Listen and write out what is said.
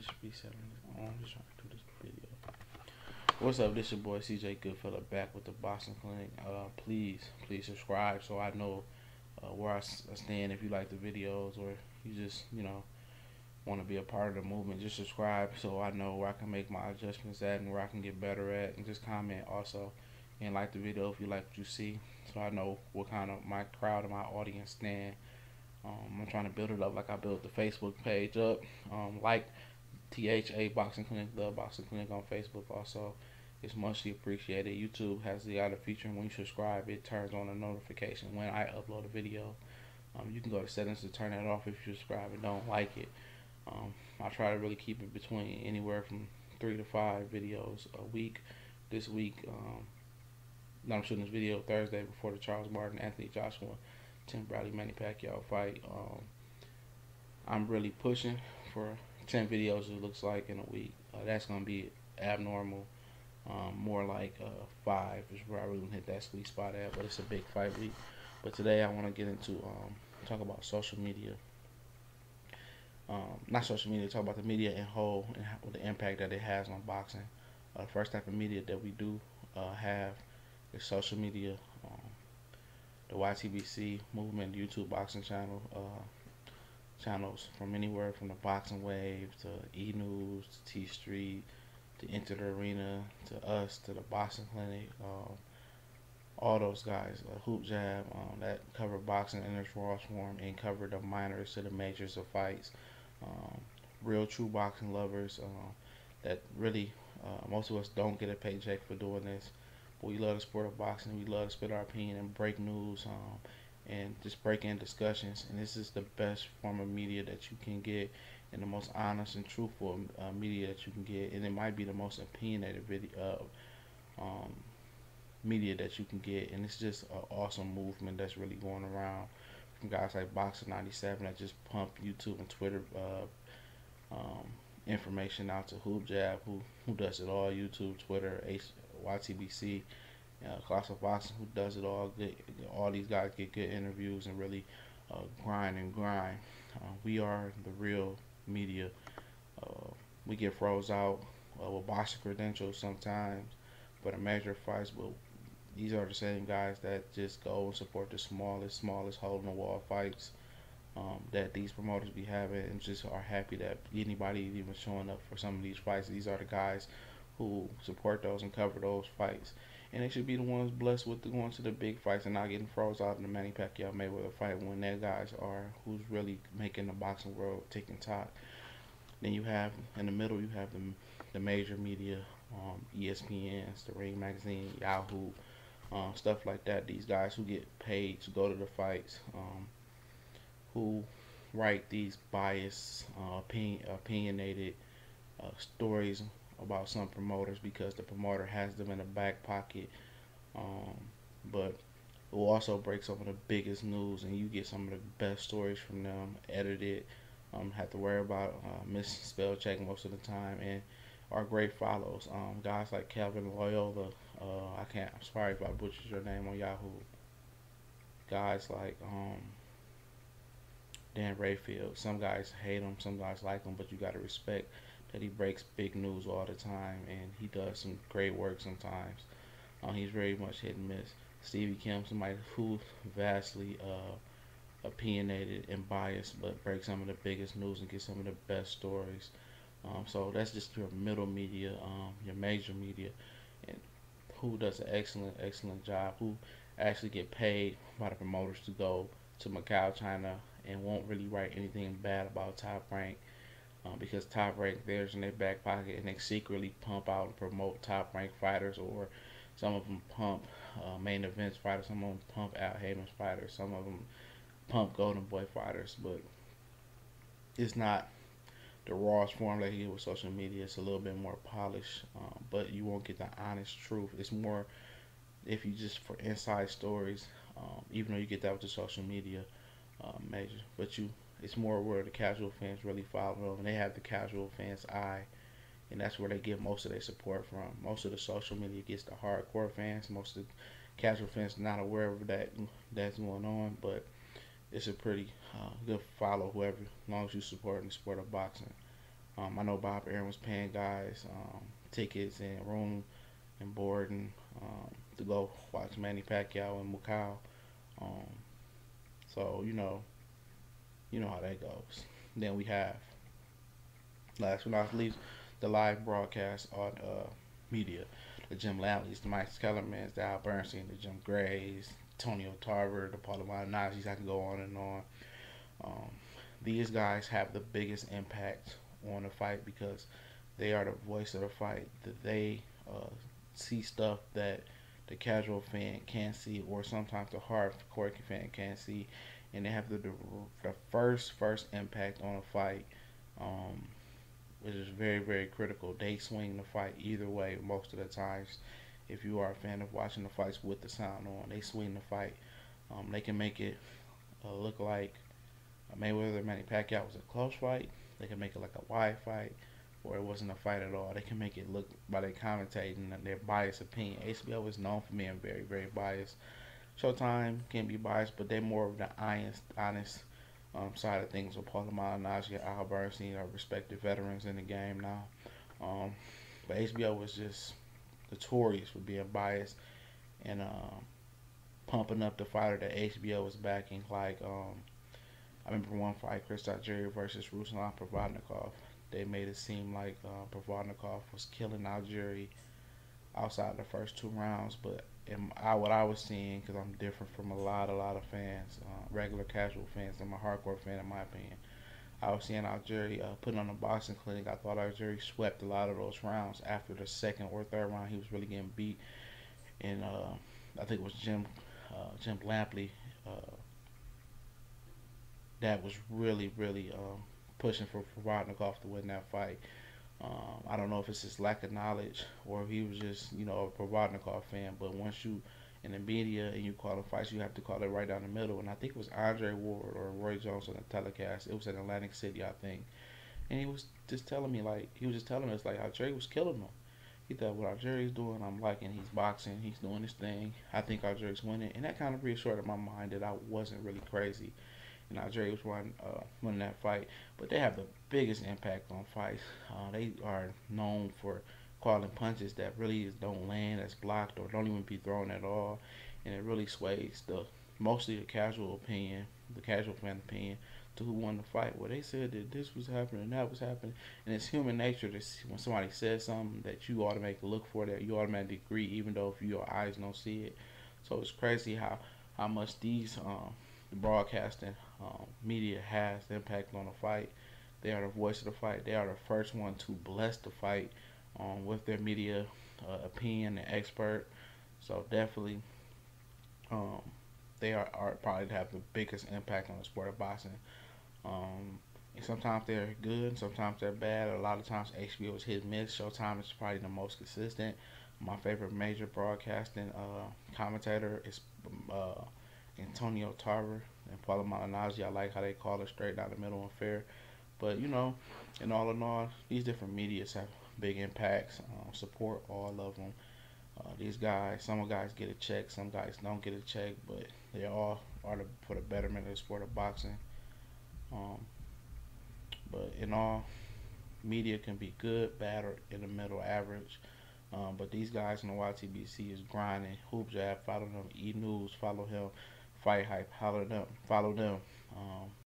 should be on. I'm just trying to do this video. What's up? This your boy CJ Goodfella back with the Boxing Clinic. Uh, please, please subscribe so I know uh, where I stand. If you like the videos or you just, you know, want to be a part of the movement, just subscribe so I know where I can make my adjustments at and where I can get better at. And just comment also and like the video if you like what you see so I know what kind of my crowd and my audience stand. Um, I'm trying to build it up like I built the Facebook page up. Um, like THA Boxing Clinic, the Boxing Clinic on Facebook also. It's muchly appreciated. YouTube has the other feature and when you subscribe, it turns on a notification when I upload a video. Um, you can go to settings to turn that off if you subscribe and don't like it. Um, I try to really keep it between anywhere from three to five videos a week. This week, um, I'm shooting this video Thursday before the Charles Martin Anthony Joshua Tim Bradley Manny Pacquiao fight. Um, I'm really pushing for 10 videos. It looks like in a week. Uh, that's gonna be abnormal. Um, more like uh, five is where I really hit that sweet spot at. But it's a big fight week. But today I want to get into um, talk about social media. Um, not social media. Talk about the media in whole and how, the impact that it has on boxing. Uh, first type of media that we do uh, have is social media. Um, the YTBC movement YouTube boxing channel uh, channels from anywhere from the Boxing Wave to E News to T Street to Enter the Arena to us to the Boxing Clinic. Um, all those guys, uh, Hoop Jab, um, that cover boxing in its form and cover the minors to the majors of fights. Um, real true boxing lovers uh, that really, uh, most of us don't get a paycheck for doing this. But we love the sport of boxing. We love to spit our opinion and break news um, and just break in discussions. And this is the best form of media that you can get and the most honest and truthful uh, media that you can get. And it might be the most opinionated video, uh, um, media that you can get. And it's just an awesome movement that's really going around from guys like Boxer 97 that just pump YouTube and Twitter uh, um, information out to Hoop Jab, who, who does it all YouTube, Twitter, H, YTBC, uh, Classic Boxing, who does it all. Good, all these guys get good interviews and really uh, grind and grind. Uh, we are the real media. Uh, we get froze out uh, with boxing credentials sometimes, but a major fights. But these are the same guys that just go and support the smallest, smallest hole in the wall fights. Um, that these promoters be having and just are happy that anybody even showing up for some of these fights. These are the guys who support those and cover those fights. And they should be the ones blessed with going to the big fights and not getting froze out in the Manny Pacquiao Mayweather fight when their guys are who's really making the boxing world taking top. Then you have in the middle you have the the major media, um, ESPN's, the Ring Magazine, Yahoo, um, stuff like that. These guys who get paid to go to the fights, um, who write these biased, uh, opinion, opinionated uh, stories about some promoters because the promoter has them in the back pocket. Um, but it will also break some of the biggest news, and you get some of the best stories from them edited. Um, have to worry about uh, miss spell check most of the time, and are great follows. Um, guys like Calvin Loyola, uh, I can't. I'm sorry if I butchered your name on Yahoo. Guys like um, Dan Rayfield. Some guys hate him, some guys like him, but you got to respect that he breaks big news all the time, and he does some great work sometimes. Uh, he's very much hit and miss. Stevie Kim, somebody who's vastly uh, opinionated and biased, but breaks some of the biggest news and gets some of the best stories. Um, so that's just your middle media, um, your major media, and who does an excellent, excellent job. Who actually get paid by the promoters to go to Macau, China, and won't really write anything bad about Top Rank um, because top Rank fighters in their back pocket and they secretly pump out and promote top Rank fighters or some of them pump uh, main events fighters, some of them pump Al Haymon's fighters, some of them pump Golden Boy fighters, but it's not the rawest form that you get with social media. It's a little bit more polished, um, but you won't get the honest truth. It's more if you just for inside stories, um, even though you get that with the social media uh, major, but you it's more where the casual fans really follow them, and they have the casual fans' eye, and that's where they get most of their support from. Most of the social media gets the hardcore fans. Most of the casual fans not aware of that that's going on, but it's a pretty uh, good follow whoever, as long as you support the sport of boxing. Um, I know Bob Arum was paying guys um, tickets and room and boarding um, to go watch Manny Pacquiao and Macau. Um, so you know, you know how that goes. Then we have last but not least the live broadcast on uh, media. The Jim Lampley's, the Mike Kellermans, the Al Bernstein, the Jim Grays, Antonio Tarver, the Paulie Malignaggi's. I can go on and on. Um, these guys have the biggest impact on the fight because they are the voice of the fight. That they uh, see stuff that the casual fan can't see, or sometimes the hardcore fan can't see, and they have the, the first first impact on a fight, um, which is very very critical. They swing the fight either way most of the times. If you are a fan of watching the fights with the sound on, they swing the fight. Um, they can make it uh, look like Mayweather Manny Pacquiao was a close fight. They can make it like a wide fight or it wasn't a fight at all. They can make it look by their commentating and their biased opinion. HBO is known for being very, very biased. Showtime can be biased, but they're more of the honest, honest um, side of things. With Paulie Malignaggi and Al Bernstein are respected veterans in the game now. Um, but HBO was just notorious for being biased and um, pumping up the fighter that HBO was backing. Like, um, I remember one fight, Chris Algieri versus Ruslan Provodnikov they made it seem like uh, Provodnikov was killing Algieri outside the first two rounds. But in I, what I was seeing, because I'm different from a lot, a lot of fans, uh, regular casual fans, I'm a hardcore fan in my opinion. I was seeing Algieri uh, putting on a boxing clinic. I thought Algieri swept a lot of those rounds. After the second or third round, he was really getting beat. And uh, I think it was Jim uh, Jim Lampley uh, that was really, really um, pushing for Provodnikov to win that fight. Um, I don't know if it's his lack of knowledge or if he was just, you know, a Provodnikov fan. But once you in the media and you call a fight, you have to call it right down the middle. And I think it was Andre Ward or Roy Jones on the telecast. It was in Atlantic City, I think. And he was just telling me, like, he was just telling us, like, Andre was killing him. He thought what Algieri's doing, I'm liking. He's boxing, he's doing his thing. I think Algieri's winning. And that kind of reassured my mind that I wasn't really crazy and Algieri was one uh, winning that fight. But they have the biggest impact on fights. Uh, they are known for calling punches that really don't land, that's blocked, or don't even be thrown at all, and it really sways the mostly the casual opinion, the casual fan opinion, to who won the fight. Well, they said that this was happening, that was happening, and it's human nature to see when somebody says something that you automatically look for, that you automatically agree, even though if your eyes don't see it. So it's crazy how how much these um, broadcasting um, media has impact on the fight. They are the voice of the fight. They are the first one to bless the fight um, with their media uh, opinion and expert. So definitely, um, they are, are probably have the biggest impact on the sport of boxing. Um, sometimes they're good, sometimes they're bad. A lot of times HBO is hit miss. Showtime is probably the most consistent. My favorite major broadcasting uh, commentator is uh, Antonio Tarver and Paulie Malignaggi. I like how they call it straight down the middle and fair. But you know, in all in all, these different medias have big impacts. Um, support all of them. Uh, these guys, some guys get a check, some guys don't get a check, but they all are the, for the betterment of the sport of boxing. Um, but in all, media can be good, bad, or in the middle, average. Um, but these guys in the YTBC is grinding. Hoop Jab, follow them. E News, follow him. Fight Hype, follow them. Follow them. Um,